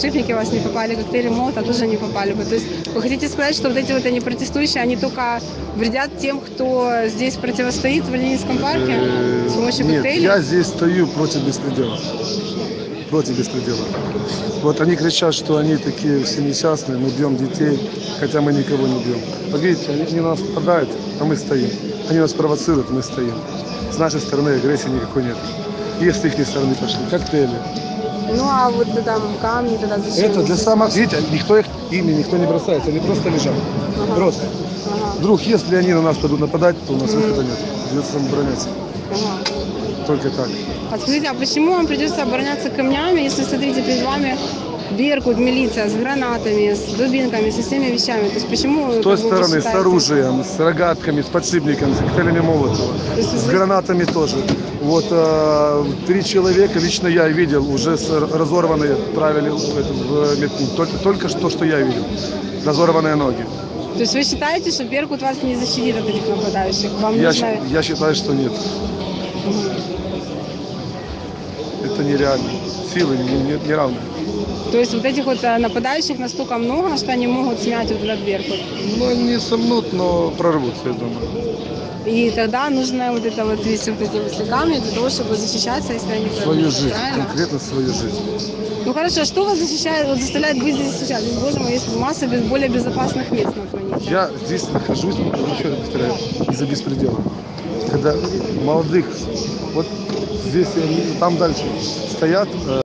Шифники у вас не попали, коктейли Молотова тоже не попали бы. То есть вы хотите сказать, что вот эти вот они протестующие, они только вредят тем, кто здесь противостоит в Ленинском парке Э, с помощью Нет, коктейлей? я здесь стою против беспредела. Против беспредела. Вот они кричат, что они такие все несчастные, мы бьем детей, хотя мы никого не бьем. Погодите, они, они на нас нападают, а мы стоим. Они нас провоцируют, мы стоим. С нашей стороны агрессии никакой нет. С их стороны пошли, коктейли. Ну а вот там камни тогда зачем? Это для самых... Видите, никто их ими никто не бросается, они просто лежат. Ага. Просто. Ага, Вдруг, если они на нас пойдут нападать, то у нас выхода нет. Придется обороняться. ага. Только так. А скажите, а почему вам придется обороняться камнями, если, смотрите, перед вами Беркут, милиция с гранатами, с дубинками, со всеми вещами? То есть почему... С той стороны, с считаете- оружием, с рогатками, с подшипниками, с коктейлями Молотова, есть с гранатами тоже. Вот э, три человека, лично я видел, уже с разорванные, отправили в, медпункт. Только, только что, что я видел. Разорванные ноги. То есть вы считаете, что Беркут вас не защитит от этих нападающих? Вам Я, нужно... я считаю, что нет. Это нереально. Силы не, не, не равны. То есть вот этих вот э, нападающих настолько много, что они могут снять вот этот Беркут. Ну, не сомнут, но прорвутся, я думаю. И тогда нужно вот это вот вести вот эти вот камни для того, чтобы защищаться, если они Свою жизнь, правильно? конкретно свою жизнь. Ну хорошо, что вас защищает, вот заставляет быть здесь сейчас? Здесь, боже мой, есть масса без- более безопасных мест на планете. Я здесь нахожусь, еще раз повторяю, из-за беспредела. Когда молодых, вот здесь, там дальше стоят, э,